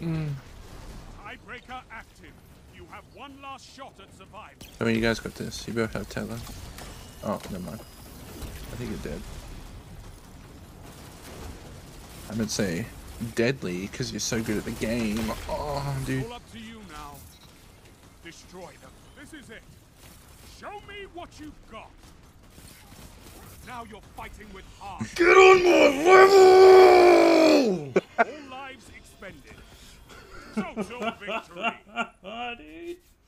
Tiebreaker active. You have one last shot at survival. I mean, you guys got this. You both have tether. Oh, never mind. I think you're dead. I would say deadly because you're so good at the game. Oh, dude. All up to you now. Destroy them. This is it. Show me what you've got. Now you're fighting with heart. Get on my level! Total victory!